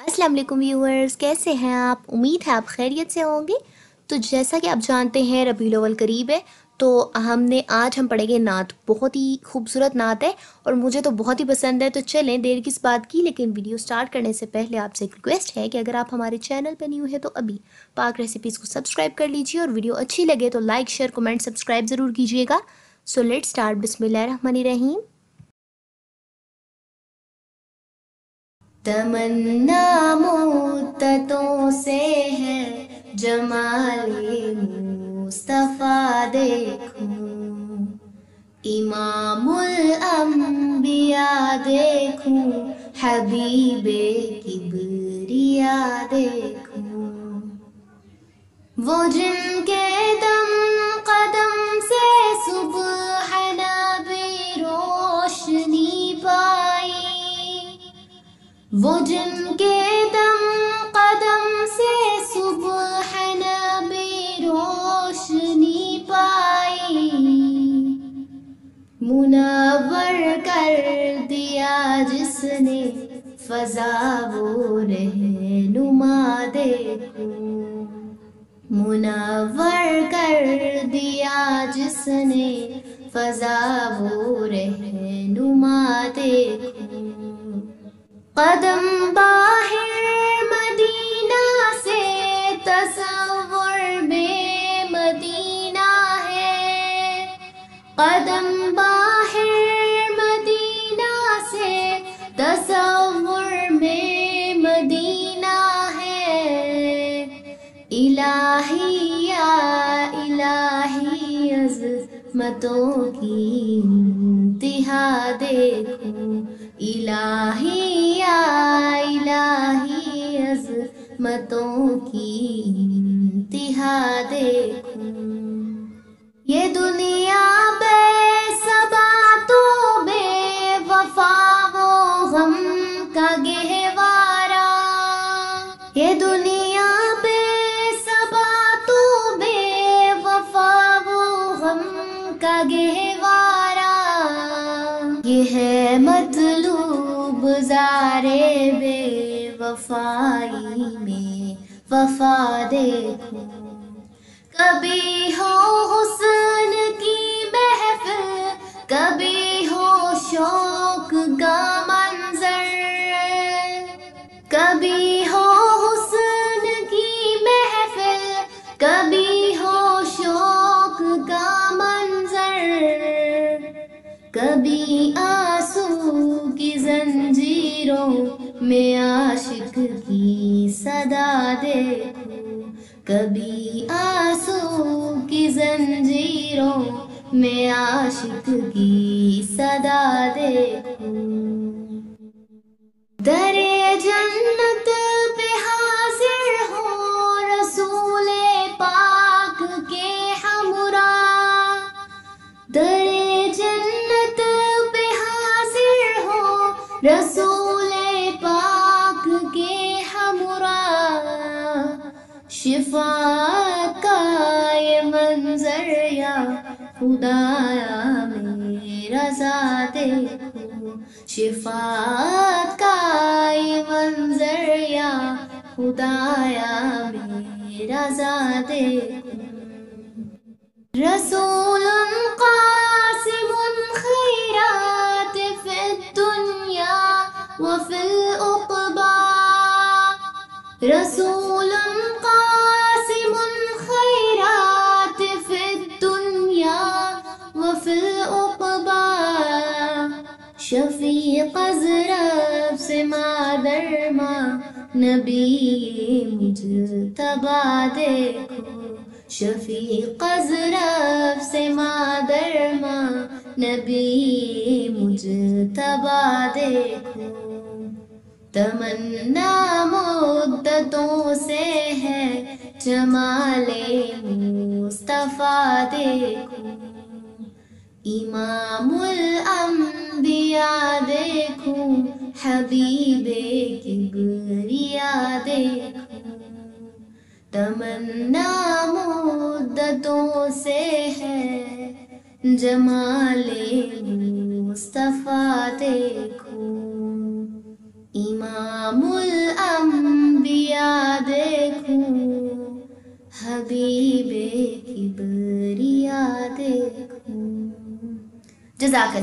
अस्सलाम वालेकुम व्यूअर्स कैसे हैं आप? उम्मीद है आप खैरियत से होंगे। तो जैसा कि आप जानते हैं रबी अव्वल करीब है। तो हमने, आज हम पढ़ेंगे नात। बहुत ही खूबसूरत नात है और मुझे तो बहुत ही पसंद है। तो चलें, देर किस बात की? लेकिन वीडियो स्टार्ट करने से पहले आपसे एक रिक्वेस्ट है कि अगर आप हमारे चैनल पर न्यू है तो अभी पाक रेसिपीज़ को सब्सक्राइब कर लीजिए और वीडियो अच्छी लगे तो लाइक शेयर कमेंट सब्सक्राइब ज़रूर कीजिएगा। सो लेट स्टार्ट बिस्मिल्लाह रहीम। तमन्ना मुद्दतों से है, जमाले मुस्तफ़ा देखूँ। इमामुल अंबिया देखूँ, हबीबे किबरिया देखूँ। वो जिनके वो जिनके दम कदम से सुबह रोशनी पाई। मुनावर कर दिया जिसने फजा वो रहनुमा देखो। मुनवर कर दिया जिसने फजा वो रहनुमा देखो। कदम बाहर मदीना से तस्वुर में मदीना है। कदम बाहर मदीना से तस्वुर में मदीना है। इलाहिया, इलाही अजमतों की इंतहा देखो। इलाही अजमतों की इंतहा देखो। ये दुनिया बेसबा तो बेवफा वो गम का गहवारा। ये दुनिया बेसबा तो बेवफा वो गम का गहवारा। ये है मतलूब जारे बेवफाई में वफा देखो। कभी हो हुस्न की महफिल कभी हो शौक का मंजर। कभी हो हुस्न की महफिल कभी हो शौक का मंजर। कभी आँसू की जंजीरों में आशिक की सदा देखो, कभी आँसू की जंजीरों, में आशिक की सदा देखो। दरे जन्नत पे हाजिर हो, रसूले पाक के हमरा। दरे जन्नत पे हाजिर हो, रसूले शिफा का ये मंजर या खुदाया मेरा ज़ा देखो शिफा का ये मंजर या खुदाया मेरा ज़ा देखो रसूल कासिम खैरात फि दुनिया व फिल उक़बा नबी मुझतबा देखो। शफीक अजरब से मादर माँ, नबी मुझतबा देखो। तमन्ना मुद्दतों से है, जमाले मुस्तफ़ा देखो। इमामुल अंबिया देखो, हबीबे तमन्ना मुद्दतों से है। जमाले मुस्तफ़ा देखो। इमामुल अम्बिया देखो। हबीबे की बरिया देखो। जजाक